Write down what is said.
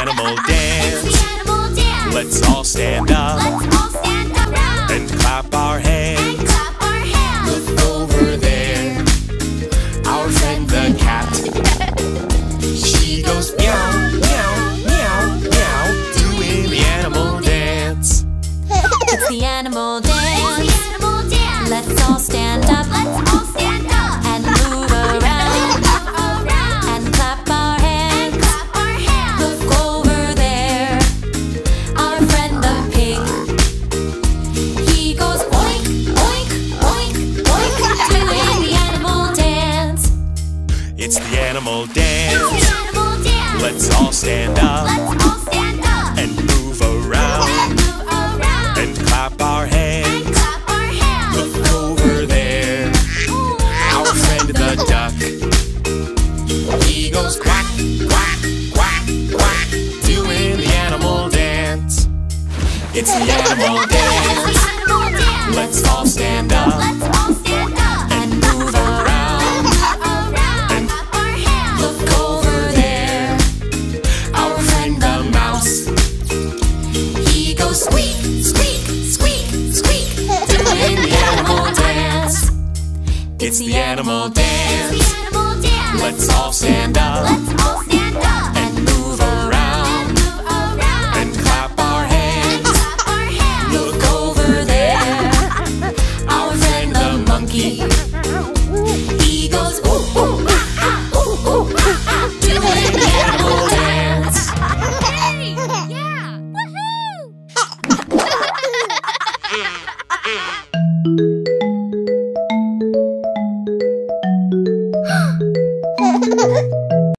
animal dance. The animal dance. Let's all stand up Let's all stand around and clap our hands. and clap our hands. Look over there, our friend the cat. She goes meow, meow, meow, meow, doing the animal dance. It's the animal The dance. animal dance. Let's all stand up Let's all stand It's the animal The dance. animal dance. Let's all stand up Let's all stand up and move around move around and clap our hands. and clap our hands. Look over there, our friend the duck. He goes quack, quack, quack, quack, doing the animal dance. It's the animal dance. The animal dance. Let's all stand up goes squeak, squeak, squeak, squeak, the animal dance. It's the animal dance. The animal dance. Let's all stand up Let's all stand up